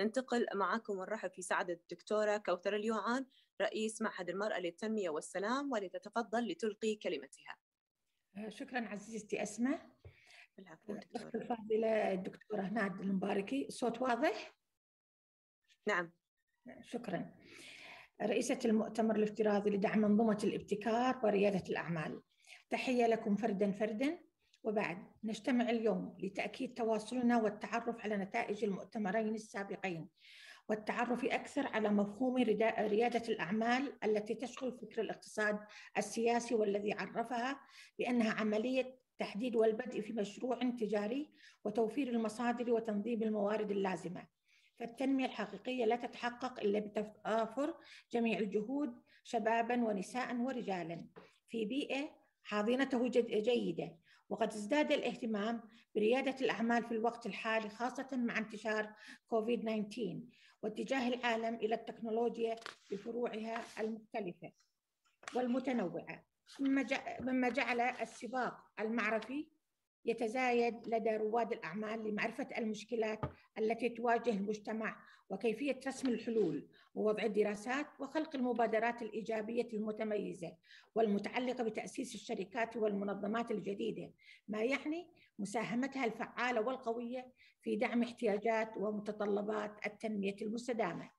ننتقل معكم ونرحب في سعادة الدكتورة كوثر اليوعان رئيس معهد المرأة للتنمية والسلام ولتتفضل لتلقي كلمتها. شكرا عزيزتي أسماء. الفاضلة الدكتورة ناد المباركي. الصوت واضح؟ نعم. شكرا. رئيسة المؤتمر الافتراضي لدعم منظومة الابتكار وريادة الأعمال. تحية لكم فردا فردا. وبعد نجتمع اليوم لتأكيد تواصلنا والتعرف على نتائج المؤتمرين السابقين والتعرف أكثر على مفهوم ريادة الأعمال التي تشغل فكر الاقتصاد السياسي والذي عرفها بأنها عملية تحديد والبدء في مشروع تجاري وتوفير المصادر وتنظيم الموارد اللازمة. فالتنمية الحقيقية لا تتحقق إلا بتضافر جميع الجهود شبابا ونساء ورجالا. في بيئة حاضنته جيدة. وقد ازداد الاهتمام بريادة الأعمال في الوقت الحالي خاصة مع انتشار كوفيد 19 واتجاه العالم إلى التكنولوجيا بفروعها المختلفة والمتنوعة. مما جعل السباق المعرفي يتزايد لدى رواد الأعمال لمعرفة المشكلات التي تواجه المجتمع وكيفية رسم الحلول ووضع الدراسات وخلق المبادرات الإيجابية المتميزة والمتعلقة بتأسيس الشركات والمنظمات الجديدة ما يعني مساهمتها الفعالة والقوية في دعم احتياجات ومتطلبات التنمية المستدامة.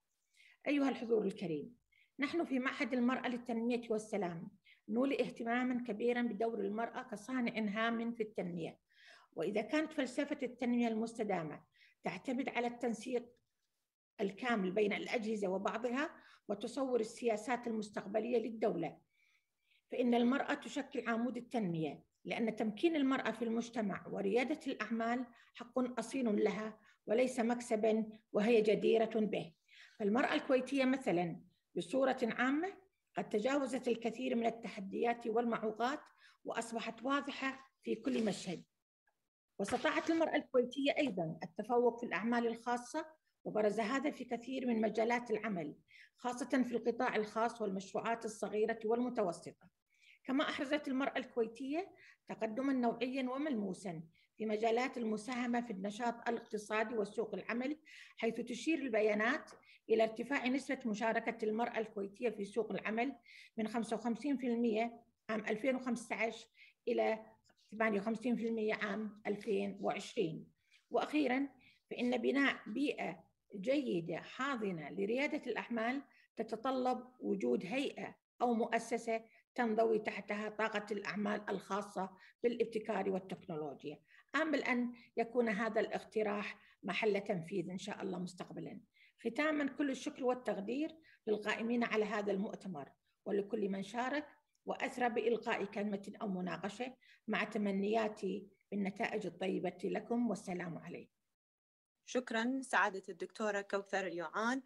أيها الحضور الكريم نحن في معهد المرأة للتنمية والسلام نولي اهتماما كبيرا بدور المرأة كصانع هام في التنمية. وإذا كانت فلسفة التنمية المستدامة تعتمد على التنسيق الكامل بين الأجهزة وبعضها وتصور السياسات المستقبلية للدولة فإن المرأة تشكل عمود التنمية لأن تمكين المرأة في المجتمع وريادة الأعمال حق أصيل لها وليس مكسبا وهي جديرة به. فالمرأة الكويتية مثلا بصورة عامة قد تجاوزت الكثير من التحديات والمعوقات وأصبحت واضحة في كل مشهد. واستطاعت المرأة الكويتية أيضا التفوق في الأعمال الخاصة وبرز هذا في كثير من مجالات العمل خاصة في القطاع الخاص والمشروعات الصغيرة والمتوسطة. كما أحرزت المرأة الكويتية تقدما نوعيا وملموسا في مجالات المساهمة في النشاط الاقتصادي وسوق العمل حيث تشير البيانات إلى ارتفاع نسبة مشاركة المرأة الكويتية في سوق العمل من 55% عام 2015 إلى 58% عام 2020 وأخيرا فإن بناء بيئة جيدة حاضنة لريادة الأعمال تتطلب وجود هيئة أو مؤسسة تنضوي تحتها طاقة الأعمال الخاصة بالابتكار والتكنولوجيا. آمل أن يكون هذا الاقتراح محل تنفيذ إن شاء الله مستقبلا. ختاما كل الشكر والتقدير للقائمين على هذا المؤتمر. ولكل من شارك وأسرى بإلقاء كلمة أو مناقشة مع تمنياتي بالنتائج الطيبة لكم. والسلام عليكم. شكرا سعادة الدكتورة كوثر اليوعان.